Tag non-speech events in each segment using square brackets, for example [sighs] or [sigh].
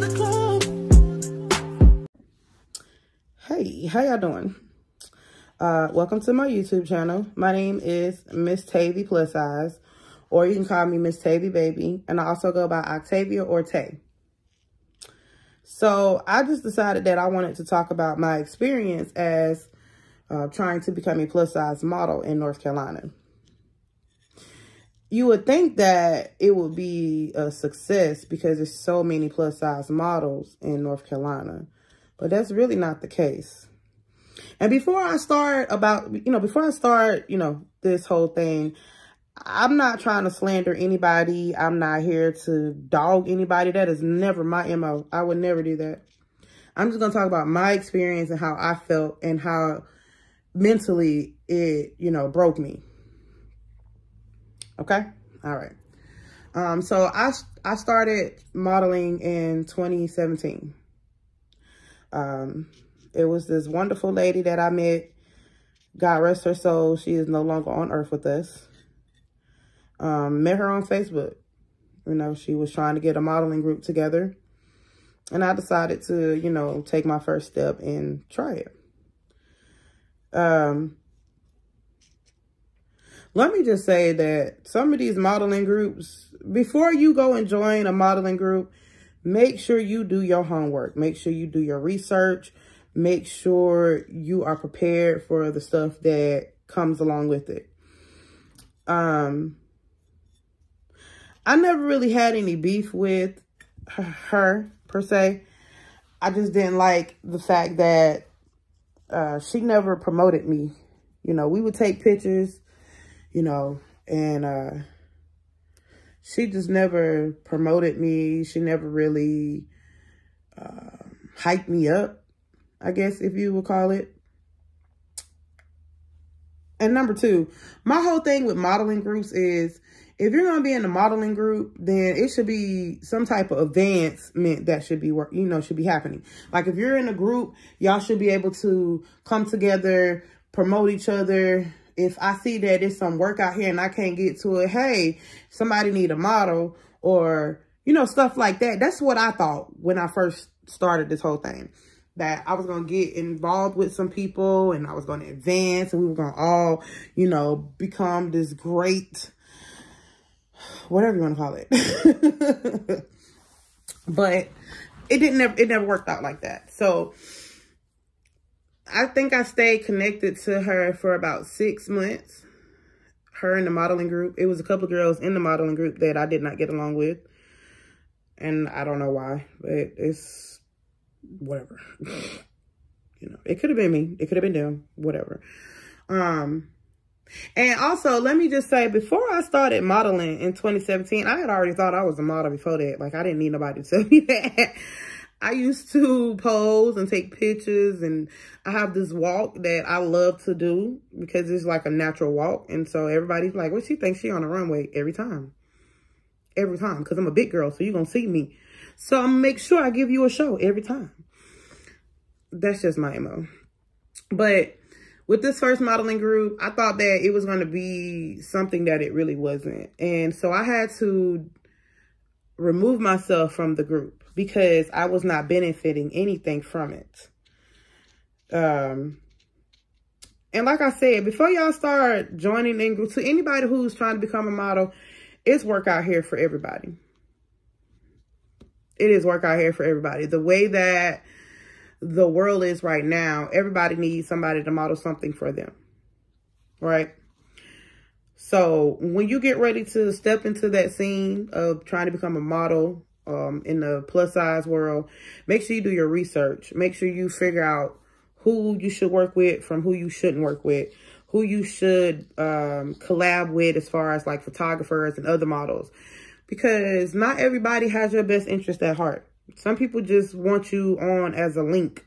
the club. Hey, how y'all doing? Uh, welcome to my YouTube channel. My name is Miss Tavie Plus Size, or you can call me Miss Tavie Baby, and I also go by Octavia or Tay. So I just decided that I wanted to talk about my experience as uh, trying to become a plus size model in North Carolina. You would think that it would be a success because there's so many plus size models in North Carolina, but that's really not the case. And before I start about, you know, before I start, you know, this whole thing, I'm not trying to slander anybody. I'm not here to dog anybody. That is never my MO. I would never do that. I'm just going to talk about my experience and how I felt and how mentally it, you know, broke me. Okay. All right. Um, so I, I started modeling in 2017. Um, it was this wonderful lady that I met. God rest her soul. She is no longer on earth with us. Um, met her on Facebook. You know, she was trying to get a modeling group together. And I decided to, you know, take my first step and try it. Um, let me just say that some of these modeling groups, before you go and join a modeling group, make sure you do your homework. Make sure you do your research. Make sure you are prepared for the stuff that comes along with it. Um, I never really had any beef with her, per se. I just didn't like the fact that uh, she never promoted me. You know, we would take pictures, you know, and uh, she just never promoted me. She never really uh, hyped me up, I guess, if you would call it. And number two, my whole thing with modeling groups is if you're going to be in a modeling group, then it should be some type of advancement that should be work, you know, should be happening. Like if you're in a group, y'all should be able to come together, promote each other. If I see that it's some work out here and I can't get to it, hey, somebody need a model or, you know, stuff like that. That's what I thought when I first started this whole thing that I was going to get involved with some people and I was going to advance and we were going to all, you know, become this great whatever you want to call it. [laughs] but it didn't it never worked out like that. So I think I stayed connected to her for about six months. Her in the modeling group. It was a couple girls in the modeling group that I did not get along with. And I don't know why, but it's whatever. [laughs] you know, it could have been me. It could have been them. Whatever. Um, and also, let me just say, before I started modeling in 2017, I had already thought I was a model before that. Like, I didn't need nobody to tell me [laughs] that. I used to pose and take pictures, and I have this walk that I love to do because it's like a natural walk. And so everybody's like, well, she thinks she on the runway every time. Every time, because I'm a big girl, so you're going to see me. So I'm going to make sure I give you a show every time. That's just my MO. But with this first modeling group, I thought that it was going to be something that it really wasn't. And so I had to remove myself from the group because I was not benefiting anything from it. Um, and like I said, before y'all start joining in to anybody who's trying to become a model, it's work out here for everybody. It is work out here for everybody. The way that the world is right now, everybody needs somebody to model something for them. Right? So when you get ready to step into that scene of trying to become a model um, in the plus size world, make sure you do your research. Make sure you figure out who you should work with from who you shouldn't work with, who you should um, collab with as far as like photographers and other models. Because not everybody has your best interest at heart. Some people just want you on as a link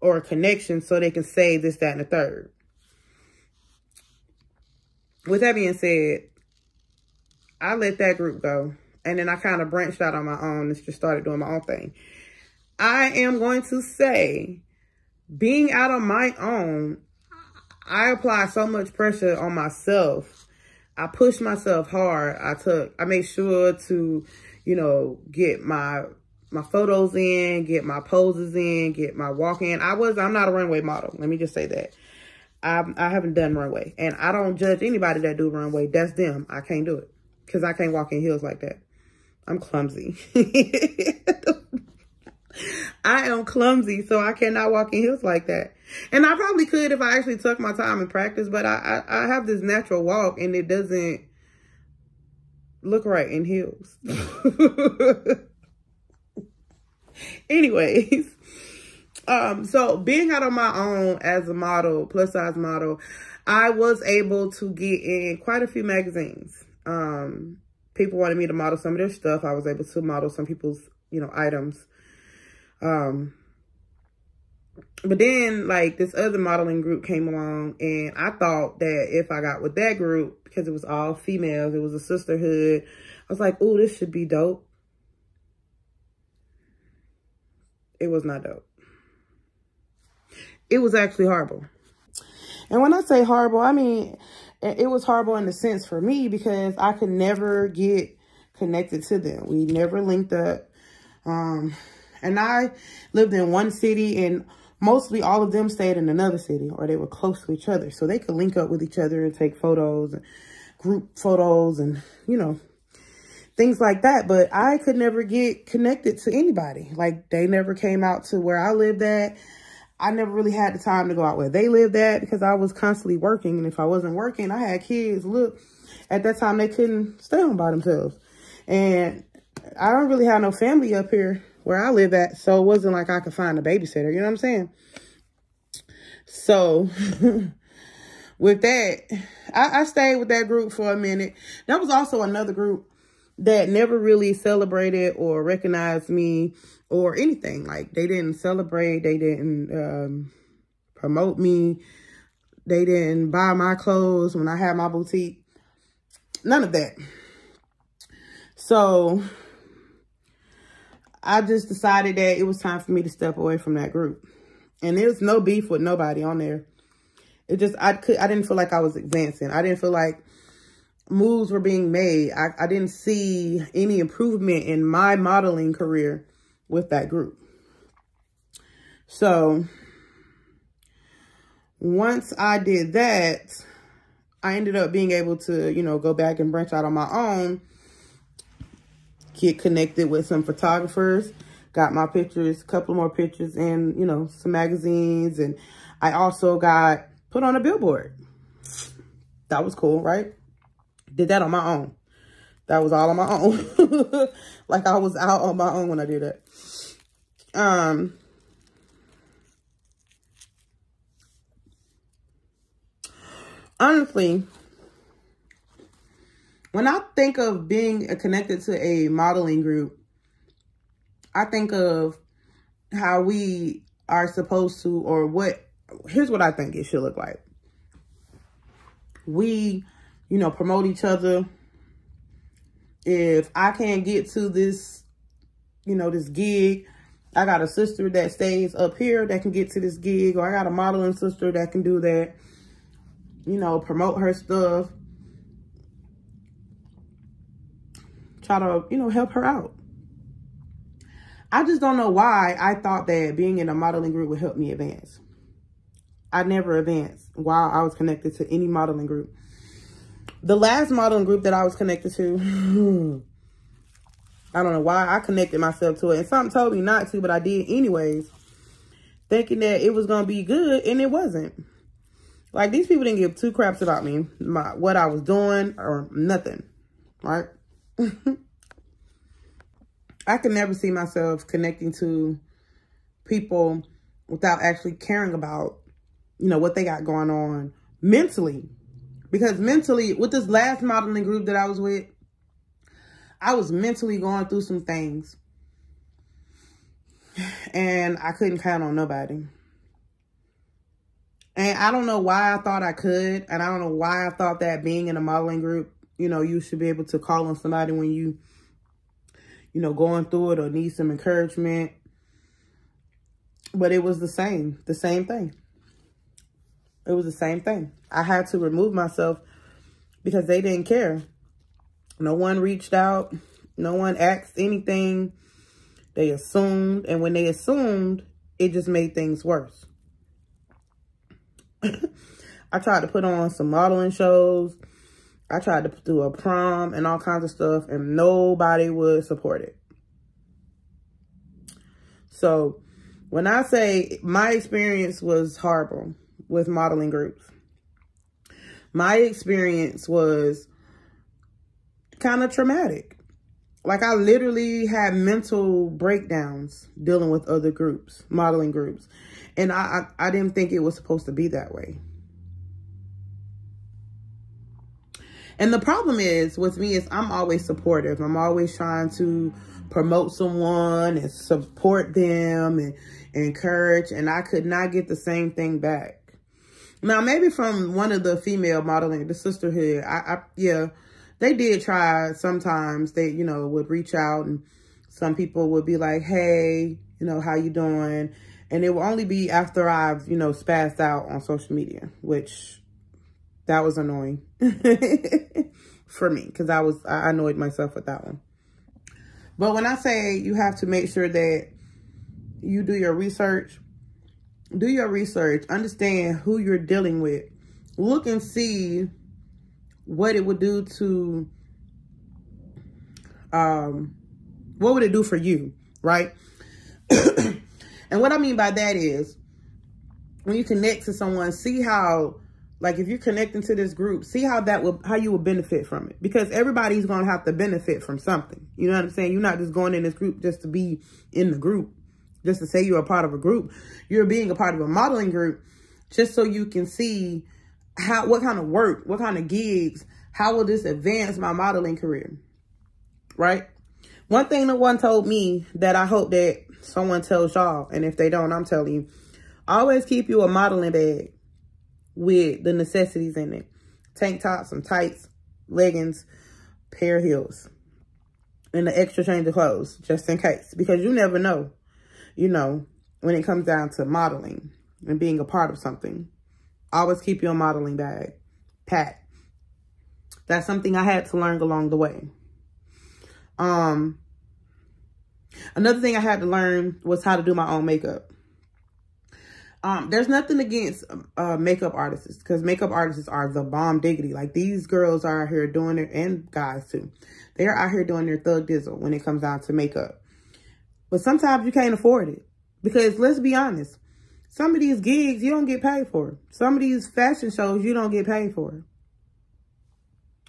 or a connection so they can say this, that, and the third. With that being said, I let that group go. And then I kind of branched out on my own and just started doing my own thing. I am going to say, being out on my own, I apply so much pressure on myself. I pushed myself hard. I took, I made sure to, you know, get my my photos in, get my poses in, get my walk in. I was, I'm not a runway model. Let me just say that. I, I haven't done runway. And I don't judge anybody that do runway. That's them. I can't do it. Because I can't walk in heels like that. I'm clumsy. [laughs] I am clumsy, so I cannot walk in heels like that. And I probably could if I actually took my time and practice, but I, I, I have this natural walk and it doesn't look right in heels. [laughs] Anyways, um, so being out on my own as a model, plus size model, I was able to get in quite a few magazines. Um, people wanted me to model some of their stuff. I was able to model some people's, you know, items. Um, but then like this other modeling group came along and I thought that if I got with that group, because it was all females, it was a sisterhood. I was like, oh, this should be dope. It was not dope. It was actually horrible. And when I say horrible, I mean, it was horrible in the sense for me because I could never get connected to them. We never linked up. Um, and I lived in one city and mostly all of them stayed in another city or they were close to each other. So they could link up with each other and take photos, and group photos and, you know, things like that. But I could never get connected to anybody. Like they never came out to where I lived at. I never really had the time to go out where they lived at because I was constantly working. And if I wasn't working, I had kids. Look, at that time, they couldn't stay home by themselves. And I don't really have no family up here where I live at. So it wasn't like I could find a babysitter. You know what I'm saying? So [laughs] with that, I, I stayed with that group for a minute. That was also another group that never really celebrated or recognized me or anything. Like they didn't celebrate. They didn't um, promote me. They didn't buy my clothes when I had my boutique. None of that. So I just decided that it was time for me to step away from that group. And there's no beef with nobody on there. It just, I could, I didn't feel like I was advancing. I didn't feel like moves were being made. I, I didn't see any improvement in my modeling career with that group. So once I did that, I ended up being able to, you know, go back and branch out on my own get connected with some photographers, got my pictures, a couple more pictures in, you know, some magazines. And I also got put on a billboard. That was cool, right? Did that on my own. That was all on my own. [laughs] like I was out on my own when I did it. Um, honestly, when I think of being connected to a modeling group, I think of how we are supposed to, or what, here's what I think it should look like. We, you know, promote each other. If I can't get to this, you know, this gig, I got a sister that stays up here that can get to this gig, or I got a modeling sister that can do that, you know, promote her stuff try to, you know, help her out. I just don't know why I thought that being in a modeling group would help me advance. I never advanced while I was connected to any modeling group. The last modeling group that I was connected to, [sighs] I don't know why I connected myself to it. And something told me not to, but I did anyways. Thinking that it was going to be good, and it wasn't. Like, these people didn't give two craps about me, my what I was doing, or nothing, right? [laughs] I can never see myself connecting to people without actually caring about, you know, what they got going on mentally. Because mentally, with this last modeling group that I was with, I was mentally going through some things. And I couldn't count on nobody. And I don't know why I thought I could. And I don't know why I thought that being in a modeling group you know, you should be able to call on somebody when you, you know, going through it or need some encouragement. But it was the same, the same thing. It was the same thing. I had to remove myself because they didn't care. No one reached out. No one asked anything. They assumed, and when they assumed, it just made things worse. [laughs] I tried to put on some modeling shows. I tried to do a prom and all kinds of stuff, and nobody would support it. So when I say my experience was horrible with modeling groups, my experience was kind of traumatic. Like I literally had mental breakdowns dealing with other groups, modeling groups. And I, I, I didn't think it was supposed to be that way. And the problem is with me is I'm always supportive. I'm always trying to promote someone and support them and, and encourage. And I could not get the same thing back. Now, maybe from one of the female modeling, the sisterhood, I, I yeah, they did try sometimes. They, you know, would reach out and some people would be like, hey, you know, how you doing? And it will only be after I've, you know, spazzed out on social media, which that was annoying [laughs] for me because I was, I annoyed myself with that one. But when I say you have to make sure that you do your research, do your research, understand who you're dealing with, look and see what it would do to, um, what would it do for you, right? [clears throat] and what I mean by that is when you connect to someone, see how, like if you're connecting to this group, see how that will, how you will benefit from it. Because everybody's going to have to benefit from something. You know what I'm saying? You're not just going in this group just to be in the group, just to say you're a part of a group. You're being a part of a modeling group just so you can see how, what kind of work, what kind of gigs, how will this advance my modeling career? Right? One thing that one told me that I hope that someone tells y'all, and if they don't, I'm telling you, always keep you a modeling bag with the necessities in it. Tank top, some tights, leggings, pair of heels, and the extra change of clothes, just in case. Because you never know, you know, when it comes down to modeling and being a part of something. Always keep your modeling bag packed. That's something I had to learn along the way. Um, another thing I had to learn was how to do my own makeup. Um, there's nothing against uh, makeup artists because makeup artists are the bomb diggity. Like these girls are out here doing it, and guys too. They are out here doing their thug dizzle when it comes down to makeup. But sometimes you can't afford it because let's be honest, some of these gigs, you don't get paid for. Some of these fashion shows, you don't get paid for.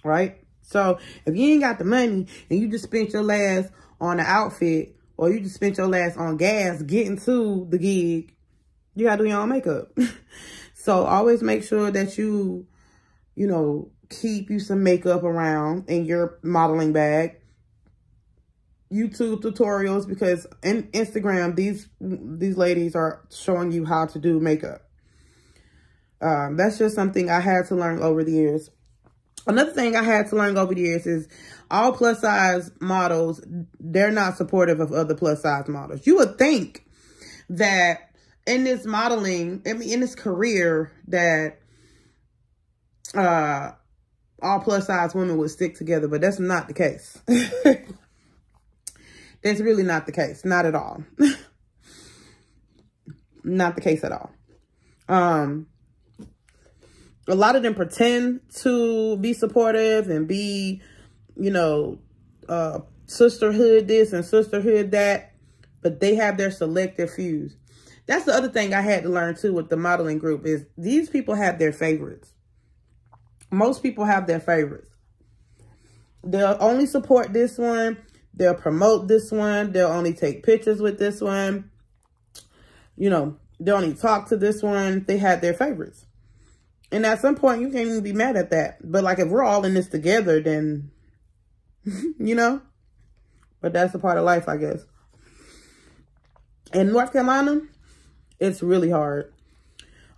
Right? So, if you ain't got the money and you just spent your last on an outfit or you just spent your last on gas getting to the gig, you got to do your own makeup. [laughs] so, always make sure that you, you know, keep you some makeup around in your modeling bag. YouTube tutorials because in Instagram, these these ladies are showing you how to do makeup. Um, that's just something I had to learn over the years. Another thing I had to learn over the years is all plus size models, they're not supportive of other plus size models. You would think that in this modeling, I mean, in this career that uh, all plus size women would stick together, but that's not the case. [laughs] That's really not the case. Not at all. [laughs] not the case at all. Um, a lot of them pretend to be supportive and be, you know, uh, sisterhood this and sisterhood that, but they have their selective fews. That's the other thing I had to learn too with the modeling group is these people have their favorites. Most people have their favorites. They'll only support this one They'll promote this one. They'll only take pictures with this one. You know, they'll only talk to this one. They had their favorites. And at some point, you can't even be mad at that. But like, if we're all in this together, then, [laughs] you know, but that's a part of life, I guess. In North Carolina, it's really hard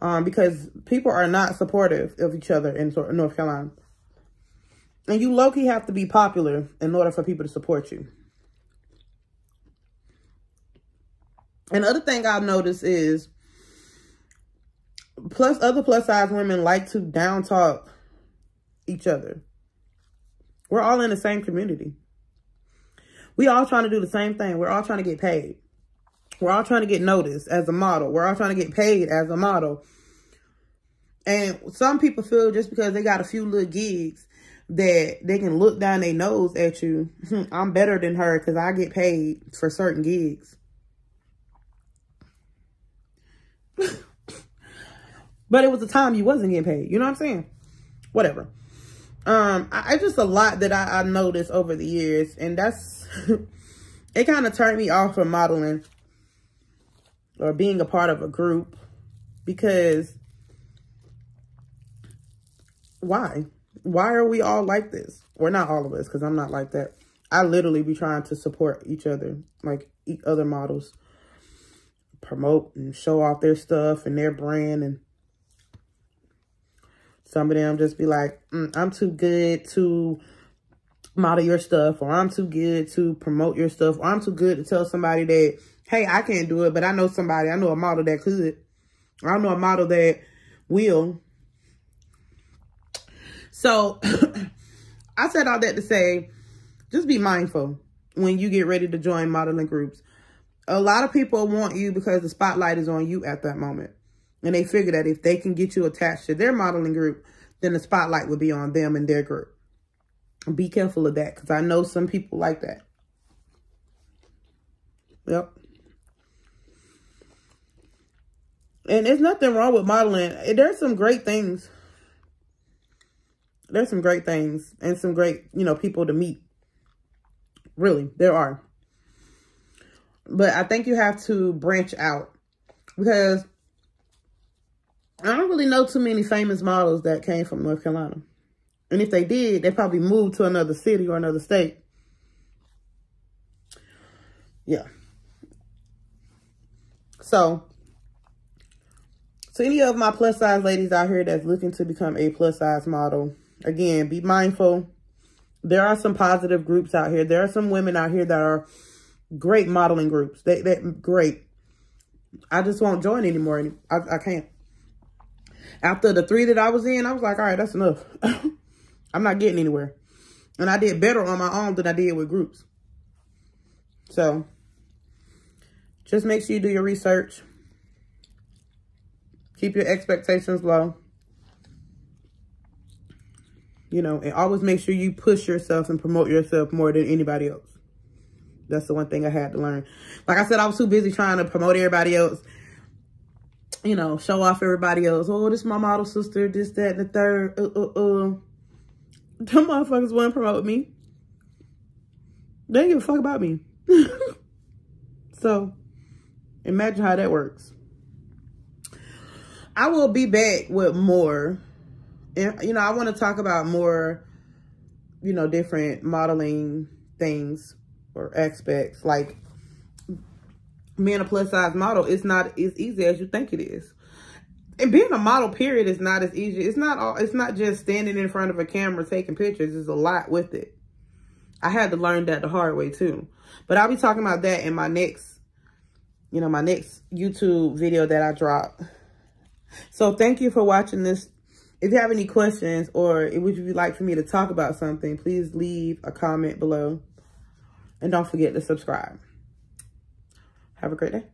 um, because people are not supportive of each other in North Carolina. And you low-key have to be popular in order for people to support you. And other thing I've noticed is plus other plus size women like to down talk each other. We're all in the same community. We all trying to do the same thing. We're all trying to get paid. We're all trying to get noticed as a model. We're all trying to get paid as a model. And some people feel just because they got a few little gigs that they can look down their nose at you. [laughs] I'm better than her because I get paid for certain gigs. [laughs] but it was a time you wasn't getting paid. You know what I'm saying? Whatever. Um, I, I just a lot that I, I noticed over the years, and that's [laughs] it. Kind of turned me off from modeling or being a part of a group because why? Why are we all like this? We're not all of us, because I'm not like that. I literally be trying to support each other, like other models, promote and show off their stuff and their brand. And some of them just be like, mm, I'm too good to model your stuff, or I'm too good to promote your stuff, or I'm too good to tell somebody that, hey, I can't do it, but I know somebody, I know a model that could. I know a model that will. So [clears throat] I said all that to say, just be mindful when you get ready to join modeling groups. A lot of people want you because the spotlight is on you at that moment. And they figure that if they can get you attached to their modeling group, then the spotlight will be on them and their group. Be careful of that because I know some people like that. Yep. And there's nothing wrong with modeling. There's some great things there's some great things and some great, you know, people to meet. Really, there are. But I think you have to branch out because I don't really know too many famous models that came from North Carolina. And if they did, they probably moved to another city or another state. Yeah. So, to any of my plus size ladies out here that's looking to become a plus size model, again, be mindful. There are some positive groups out here. There are some women out here that are great modeling groups. They, they great. I just won't join anymore. I, I can't. After the three that I was in, I was like, all right, that's enough. [laughs] I'm not getting anywhere. And I did better on my own than I did with groups. So, just make sure you do your research. Keep your expectations low you know, and always make sure you push yourself and promote yourself more than anybody else. That's the one thing I had to learn. Like I said, I was too busy trying to promote everybody else. You know, show off everybody else. Oh, this is my model sister, this, that, and the third. Uh, uh, uh. Them motherfuckers wouldn't promote me. They didn't give a fuck about me. [laughs] so, imagine how that works. I will be back with more you know, I want to talk about more, you know, different modeling things or aspects. Like being a plus size model, it's not as easy as you think it is. And being a model, period, is not as easy. It's not all. It's not just standing in front of a camera taking pictures. There's a lot with it. I had to learn that the hard way too. But I'll be talking about that in my next, you know, my next YouTube video that I drop. So thank you for watching this if you have any questions or would you like for me to talk about something, please leave a comment below. And don't forget to subscribe. Have a great day.